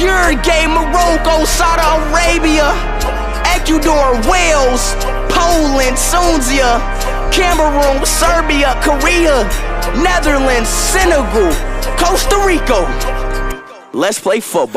Uruguay, Morocco, Saudi Arabia, Ecuador, Wales, Poland, Sunzia, Cameroon, Serbia, Korea, Netherlands, Senegal, Costa Rica. Let's play football.